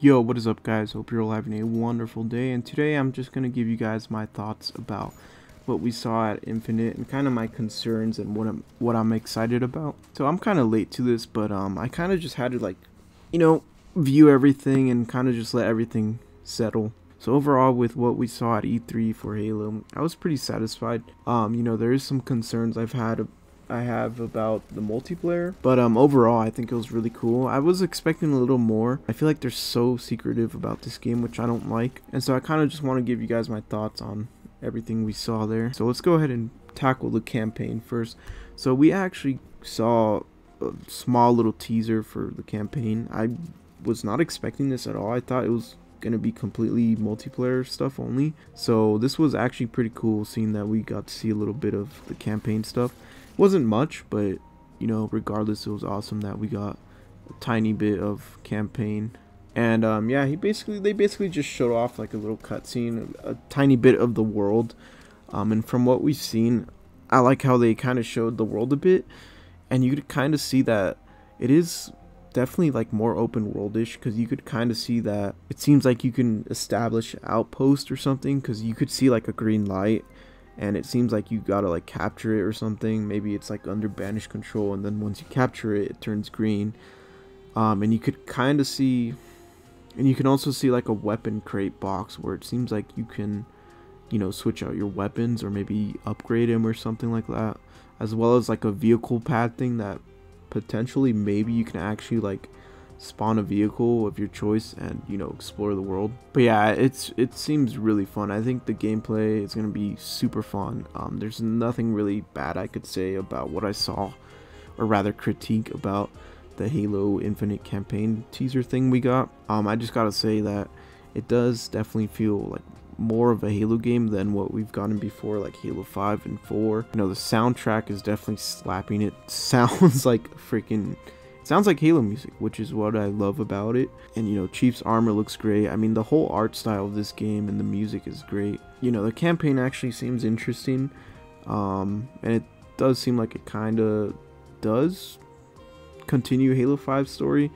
Yo, what is up guys? Hope you're all having a wonderful day and today I'm just going to give you guys my thoughts about what we saw at Infinite and kind of my concerns and what I'm what I'm excited about. So I'm kind of late to this, but um I kind of just had to like you know, view everything and kind of just let everything settle. So overall with what we saw at E3 for Halo, I was pretty satisfied. Um you know, there is some concerns I've had I have about the multiplayer. But um, overall, I think it was really cool. I was expecting a little more. I feel like they're so secretive about this game, which I don't like. And so I kind of just want to give you guys my thoughts on everything we saw there. So let's go ahead and tackle the campaign first. So we actually saw a small little teaser for the campaign. I was not expecting this at all. I thought it was going to be completely multiplayer stuff only. So this was actually pretty cool seeing that we got to see a little bit of the campaign stuff wasn't much, but you know, regardless, it was awesome that we got a tiny bit of campaign. And um, yeah, he basically they basically just showed off like a little cutscene, a, tiny bit of the world. Um, and from what we've seen, I like how they kind of showed the world a bit, and you could kind of see that it is definitely like more open worldish because you could kind of see that it seems like you can establish outpost or something because you could see like a green light and it seems like you gotta like capture it or something. Maybe it's like under Banished control and then once you capture it it turns green. Um, and you could kind of see and you can also see like a weapon crate box where it seems like you can you know switch out your weapons or maybe upgrade them or something like that. As well as like a vehicle pad thing that potentially maybe you can actually like spawn a vehicle of your choice and you know explore the world but yeah it's it seems really fun i think the gameplay is going to be super fun um, there's nothing really bad i could say about what i saw or rather critique about the halo infinite campaign teaser thing we got um, i just gotta say that it does definitely feel like more of a Halo game than what we've gotten before, like Halo 5 and 4. You know, the soundtrack is definitely slapping. It sounds like freaking sounds like Halo music, which is what I love about it. And you know, Chief's armor looks great. I mean, the whole art style of this game and the music is great. You know, the campaign actually seems interesting, um, and it does seem like it kind of does continue Halo 5 story.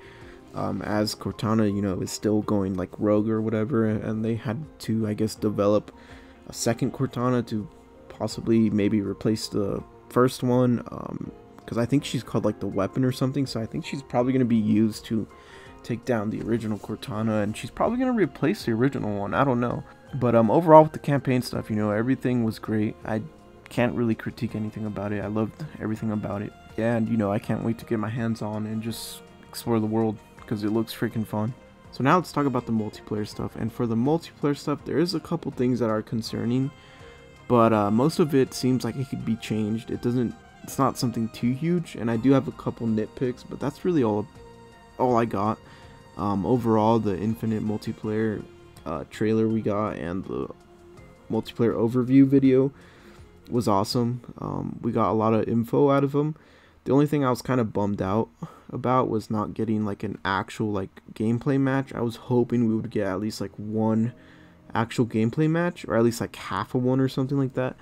Um, as Cortana, you know, is still going like rogue or whatever, and they had to, I guess, develop a second Cortana to possibly maybe replace the first one. Um, because I think she's called like the weapon or something. So I think she's probably going to be used to take down the original Cortana, and she's probably going to replace the original one. I don't know. But um, overall with the campaign stuff, you know, everything was great. I can't really critique anything about it. I loved everything about it. And you know, I can't wait to get my hands on and just explore the world because it looks freaking fun. So now let's talk about the multiplayer stuff. And for the multiplayer stuff, there is a couple things that are concerning, but uh, most of it seems like it could be changed. It doesn't it's not something too huge, and I do have a couple nitpicks, but that's really all all I got. Um, overall, the Infinite multiplayer uh, trailer we got and the multiplayer overview video was awesome. Um, we got a lot of info out of them. The only thing I was kind of bummed out about was not getting like an actual like gameplay match. I was hoping we would get at least like one actual gameplay match or at least like half of one or something like that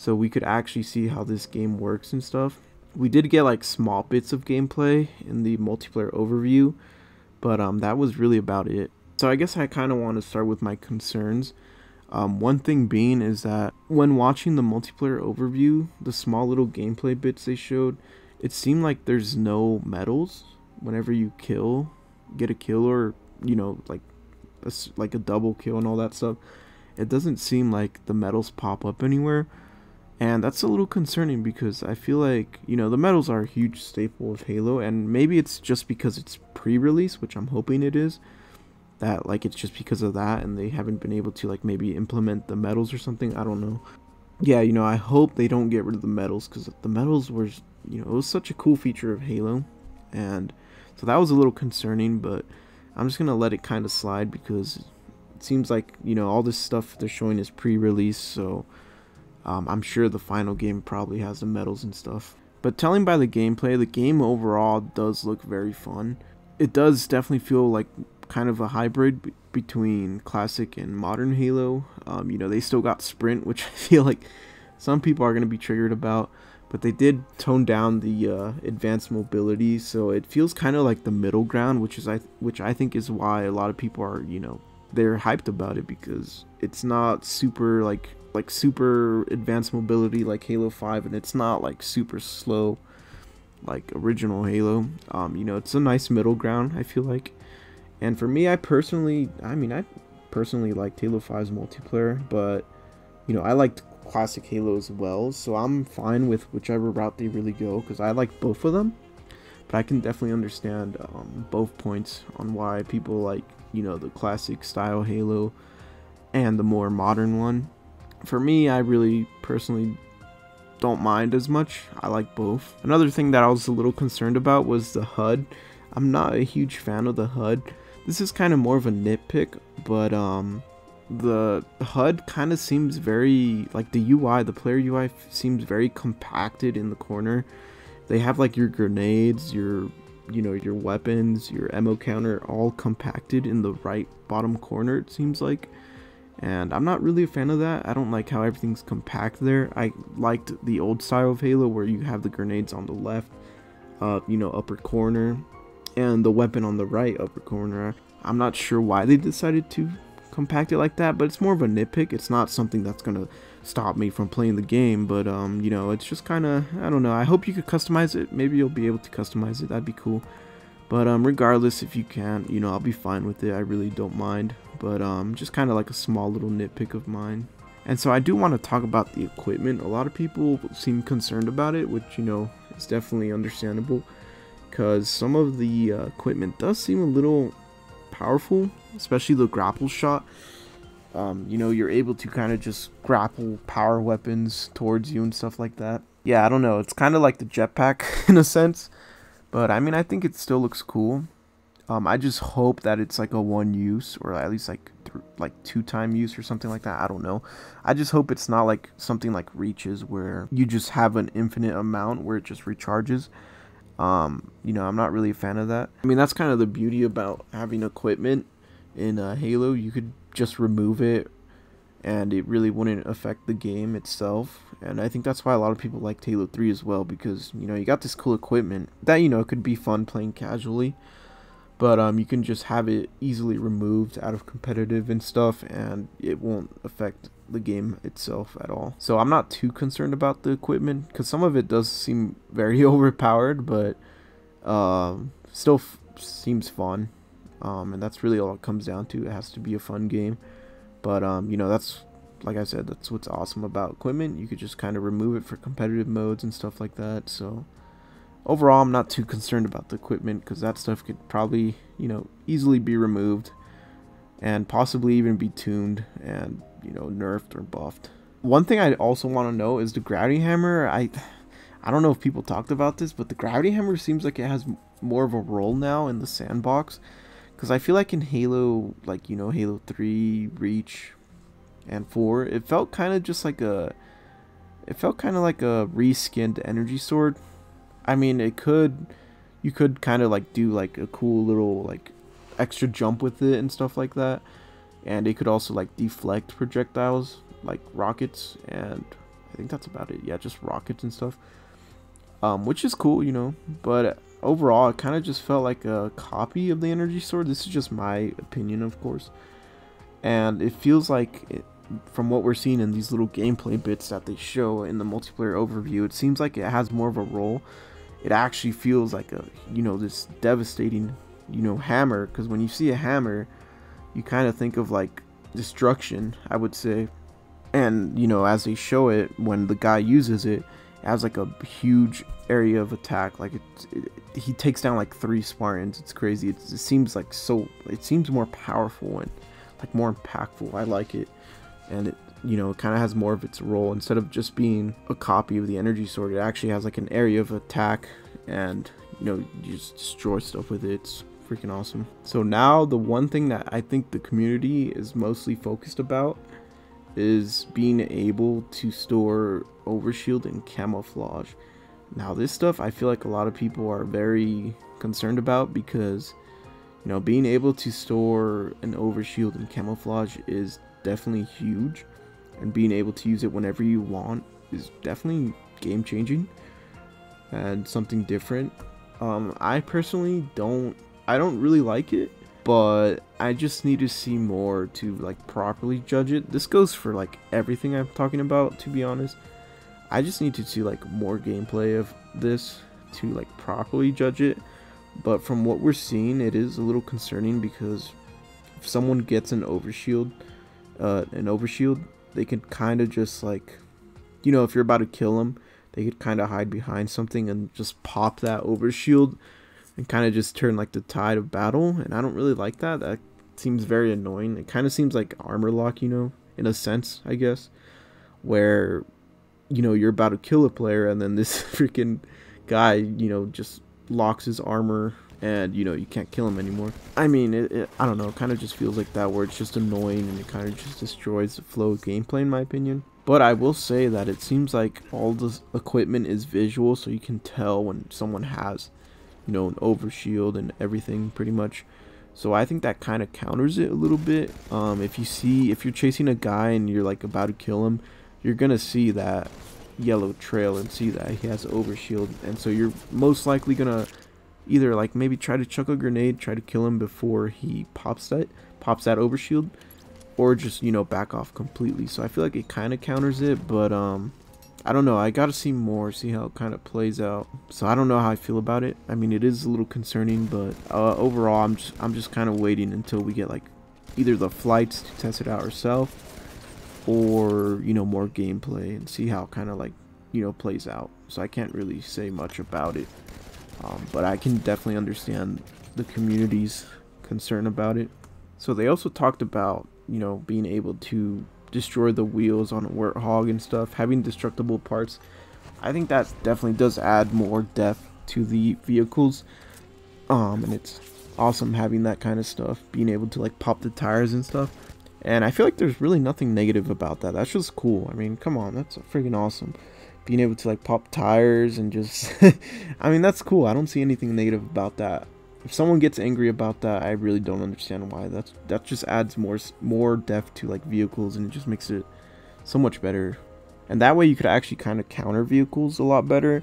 so we could actually see how this game works and stuff. We did get like small bits of gameplay in the multiplayer overview, but um, that was really about it. So I guess I kind of want to start with my concerns. Um, one thing being is that when watching the multiplayer overview, the small little gameplay bits they showed, it seemed like there's no medals whenever you kill, get a kill or you know like a, like a double kill and all that stuff. It doesn't seem like the medals pop up anywhere. And that's a little concerning because I feel like, you know, the medals are a huge staple of Halo, and maybe it's just because it's pre release, which I'm hoping it is, that, like, it's just because of that, and they haven't been able to, like, maybe implement the medals or something. I don't know. Yeah, you know, I hope they don't get rid of the medals because the medals were, you know, it was such a cool feature of Halo, and so that was a little concerning, but I'm just gonna let it kind of slide because it seems like, you know, all this stuff they're showing is pre release, so um, I'm sure the final game probably has the medals and stuff. But telling by the gameplay, the game overall does look very fun. It does definitely feel like kind of a hybrid between classic and modern Halo. Um, you know, they still got sprint, which I feel like some people are going to be triggered about. but they did tone down the uh, advanced mobility, so it feels kind of like the middle ground, which is I which I think is why a lot of people are you know they're hyped about it because it's not super like like super advanced mobility like Halo 5 and it's not like super slow like original Halo. Um, you know, it's a nice middle ground, I feel like. And for me, I personally, I mean, I personally liked Halo 5's multiplayer, but you know, I liked classic Halo as well, so I'm fine with whichever route they really go because I like both of them. But I can definitely understand um, both points on why people like, you know, the classic style Halo and the more modern one. For me, I really personally don't mind as much. I like both. Another thing that I was a little concerned about was the HUD. I'm not a huge fan of the HUD. This is kind of more of a nitpick, but um, the HUD kind of seems very like the UI, the player UI seems very compacted in the corner. They have like your grenades, your you know your weapons, your ammo counter all compacted in the right bottom corner. It seems like and I'm not really a fan of that. I don't like how everything's compact there. I liked the old style of Halo where you have the grenades on the left, uh, you know, upper corner, and the weapon on the right upper corner. I'm not sure why they decided to compact it like that, but it's more of a nitpick. It's not something that's gonna stop me from playing the game, but um, you know, it's just kind of I don't know. I hope you could customize it. Maybe you'll be able to customize it. That'd be cool. But um, regardless, if you can't, you know, I'll be fine with it. I really don't mind. But um, just kind of like a small little nitpick of mine. And so I do want to talk about the equipment. A lot of people seem concerned about it, which, you know, is definitely understandable. Because some of the uh, equipment does seem a little powerful, especially the grapple shot. Um, you know, you're able to kind of just grapple power weapons towards you and stuff like that. Yeah, I don't know. It's kind of like the jetpack in a sense. But I mean, I think it still looks cool. Um, I just hope that it's like a one use or at least like like two time use or something like that. I don't know. I just hope it's not like something like Reach's where you just have an infinite amount where it just recharges. Um, you know, I'm not really a fan of that. I mean, that's kind of the beauty about having equipment in uh, Halo. You could just remove it and it really wouldn't affect the game itself. And I think that's why a lot of people like Halo 3 as well because you know you got this cool equipment that you know could be fun playing casually, but um you can just have it easily removed out of competitive and stuff, and it won't affect the game itself at all. So I'm not too concerned about the equipment because some of it does seem very overpowered, but um still seems fun. Um, and that's really all it comes down to. It has to be a fun game. But um, you know, that's like I said, that's what's awesome about equipment. You could just kind of remove it for competitive modes and stuff like that. So overall, I'm not too concerned about the equipment because that stuff could probably, you know, easily be removed and possibly even be tuned and, you know, nerfed or buffed. One thing I also want to know is the gravity hammer. I I don't know if people talked about this, but the gravity hammer seems like it has more of a role now in the sandbox because I feel like in Halo, like, you know, Halo 3, Reach, and 4, it felt kind of just like a. It felt kind of like a reskinned energy sword. I mean, it could. You could kind of like do like a cool little like extra jump with it and stuff like that. And it could also like deflect projectiles like rockets and I think that's about it. Yeah, just rockets and stuff. Um, which is cool, you know, but overall, it kind of just felt like a copy of the energy sword. This is just my opinion, of course. And it feels like, it, from what we're seeing in these little gameplay bits that they show in the multiplayer overview, it seems like it has more of a role. It actually feels like a, you know, this devastating, you know, hammer. Because when you see a hammer, you kind of think of like destruction, I would say. And, you know, as they show it, when the guy uses it, has like a huge area of attack. Like it, he takes down like three Spartans. It's crazy. It seems like so. It seems more powerful and like more impactful. I like it, and it you know it kind of has more of its role instead of just being a copy of the energy sword. It actually has like an area of attack, and you know you just destroy stuff with it. It's freaking awesome. So now the one thing that I think the community is mostly focused about is being able to store overshield and camouflage. Now this stuff I feel like a lot of people are very concerned about because you know being able to store an overshield and camouflage is definitely huge and being able to use it whenever you want is definitely game changing and something different. Um, I personally don't I don't really like it, but I just need to see more to like properly judge it. This goes for like everything I'm talking about to be honest. I just need to see like more gameplay of this to like properly judge it. But from what we're seeing, it is a little concerning because if someone gets an overshield, uh, an overshield, they can kind of just like, you know, if you're about to kill them, they could kind of hide behind something and just pop that overshield and kind of just turn like the tide of battle. And I don't really like that. That seems very annoying. It kind of seems like armor lock, you know, in a sense, I guess, where you know you're about to kill a player and then this freaking guy, you know, just locks his armor and you know you can't kill him anymore. I mean, it, it I don't know, kind of just feels like that where it's just annoying and it kind of just destroys the flow of gameplay in my opinion. But I will say that it seems like all the equipment is visual, so you can tell when someone has, you know, an overshield and everything pretty much. So I think that kind of counters it a little bit. Um, if you see, if you're chasing a guy and you're like about to kill him, you're gonna see that yellow trail and see that he has overshield, and so you're most likely gonna either like maybe try to chuck a grenade, try to kill him before he pops that pops that overshield, or just you know back off completely. So I feel like it kind of counters it, but um, I don't know. I gotta see more, see how it kind of plays out. So I don't know how I feel about it. I mean, it is a little concerning, but uh, overall, I'm just I'm just kind of waiting until we get like either the flights to test it out ourselves, or you know more gameplay and see how kind of like you know plays out. So I can't really say much about it. Um, but I can definitely understand the community's concern about it. So they also talked about, you know, being able to destroy the wheels on a Warthog and stuff, having destructible parts. I think that definitely does add more depth to the vehicles. Um, and it's awesome having that kind of stuff, being able to like pop the tires and stuff. And I feel like there's really nothing negative about that. That's just cool. I mean, come on, that's freaking awesome being able to like pop tires and just I mean that's cool. I don't see anything negative about that. If someone gets angry about that, I really don't understand why. That's that just adds more more depth to like vehicles and it just makes it so much better. And that way you could actually kind of counter vehicles a lot better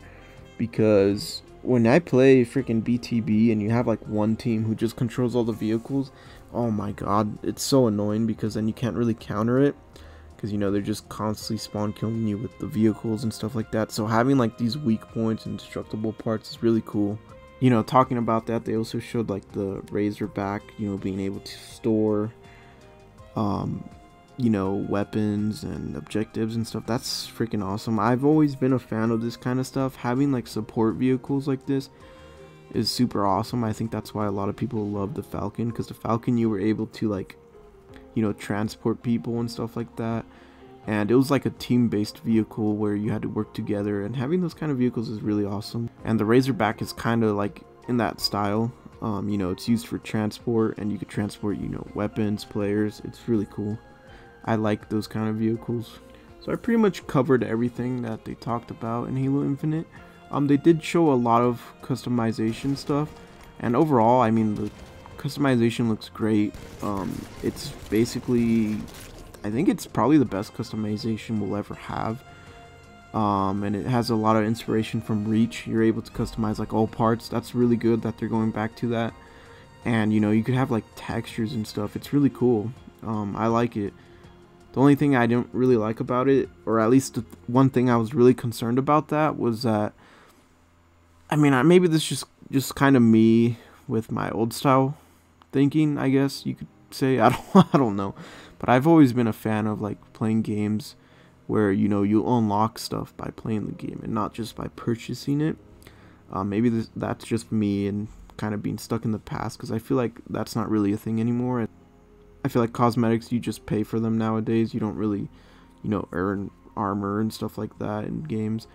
because when I play freaking BTB and you have like one team who just controls all the vehicles, oh my god, it's so annoying because then you can't really counter it because you know they're just constantly spawn killing you with the vehicles and stuff like that so having like these weak points and destructible parts is really cool you know talking about that they also showed like the razorback you know being able to store um you know weapons and objectives and stuff. That's freaking awesome. I've always been a fan of this kind of stuff. Having like support vehicles like this is super awesome. I think that's why a lot of people love the falcon because the falcon you were able to like you know, transport people and stuff like that. And it was like a team-based vehicle where you had to work together, and having those kind of vehicles is really awesome. And the Razorback is kind of like in that style. Um, you know, it's used for transport, and you could transport, you know, weapons, players. It's really cool. I like those kind of vehicles. So I pretty much covered everything that they talked about in Halo Infinite. Um, they did show a lot of customization stuff, and overall, I mean, the customization looks great. Um, it's basically, I think it's probably the best customization we'll ever have. Um, and it has a lot of inspiration from Reach. You're able to customize like all parts. That's really good that they're going back to that. And you know, you could have like textures and stuff. It's really cool. Um, I like it. The only thing I didn't really like about it, or at least one thing I was really concerned about that was that, I mean, I, maybe this just just kind of me with my old style thinking, I guess you could say. I don't I don't know. But I've always been a fan of like playing games where you know you unlock stuff by playing the game and not just by purchasing it. Uh, maybe this, that's just me and kind of being stuck in the past because I feel like that's not really a thing anymore. I feel like cosmetics you just pay for them nowadays. You don't really, you know, earn armor and stuff like that in games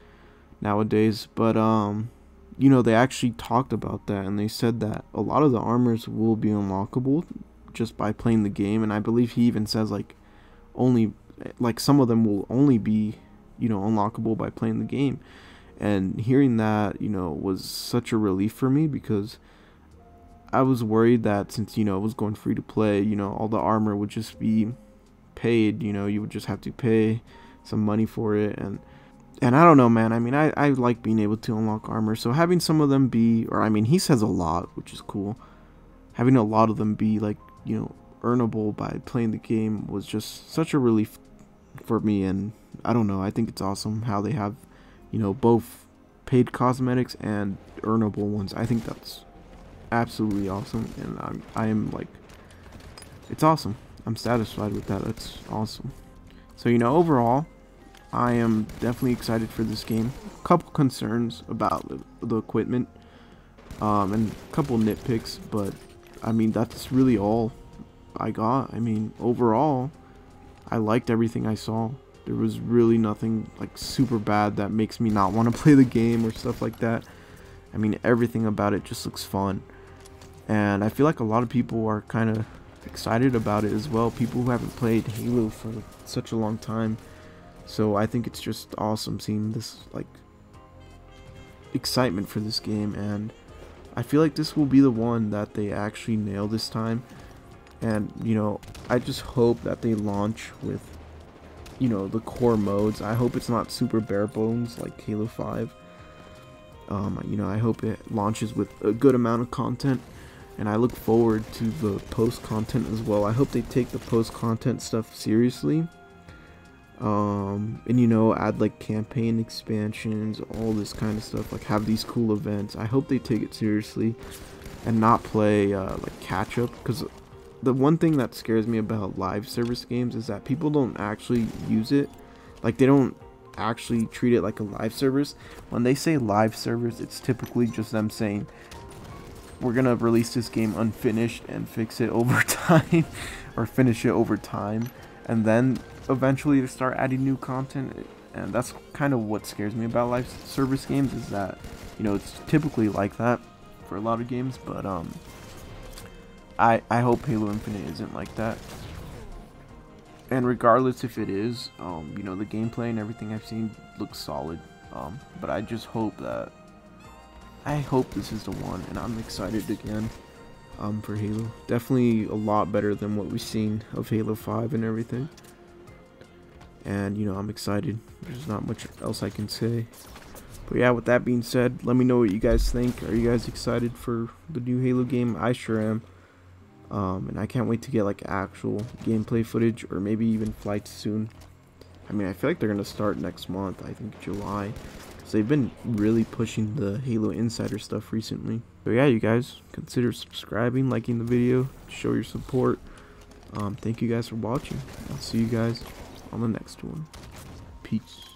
nowadays. But um, you know, they actually talked about that and they said that a lot of the armors will be unlockable just by playing the game. And I believe he even says, like, only, like, some of them will only be, you know, unlockable by playing the game. And hearing that, you know, was such a relief for me because I was worried that since, you know, it was going free to play, you know, all the armor would just be paid, you know, you would just have to pay some money for it. And and I don't know, man. I mean, I, I like being able to unlock armor. So having some of them be, or I mean, he says a lot, which is cool. Having a lot of them be like, you know, earnable by playing the game was just such a relief for me. And I don't know. I think it's awesome how they have, you know, both paid cosmetics and earnable ones. I think that's absolutely awesome. And I'm, I am like, it's awesome. I'm satisfied with that. That's awesome. So, you know, overall, I am definitely excited for this game. A couple concerns about the, equipment, um, and a couple nitpicks, but I mean that's really all I got. I mean overall, I liked everything I saw. There was really nothing like super bad that makes me not want to play the game or stuff like that. I mean everything about it just looks fun, and I feel like a lot of people are kind of excited about it as well. People who haven't played Halo for such a long time so I think it's just awesome seeing this like excitement for this game and I feel like this will be the one that they actually nail this time. And you know, I just hope that they launch with you know, the core modes. I hope it's not super bare bones like Halo 5. Um, you know, I hope it launches with a good amount of content and I look forward to the post content as well. I hope they take the post content stuff seriously um, and you know add like campaign expansions all this kind of stuff like have these cool events. I hope they take it seriously and not play uh, like catch up because the one thing that scares me about live service games is that people don't actually use it. Like they don't actually treat it like a live service. When they say live service it's typically just them saying we're gonna release this game unfinished and fix it over time or finish it over time. And then eventually to start adding new content and that's kind of what scares me about live service games is that you know it's typically like that for a lot of games but um I I hope Halo Infinite isn't like that. And regardless if it is um you know the gameplay and everything I've seen looks solid um but I just hope that I hope this is the one and I'm excited again um for Halo. Definitely a lot better than what we've seen of Halo 5 and everything and you know I'm excited. There's not much else I can say. But yeah with that being said let me know what you guys think. Are you guys excited for the new Halo game? I sure am. Um, and I can't wait to get like actual gameplay footage or maybe even flights soon. I mean I feel like they're gonna start next month I think July. So they've been really pushing the Halo Insider stuff recently. So yeah you guys consider subscribing liking the video show your support. Um, thank you guys for watching. I'll see you guys on the next one. Peace.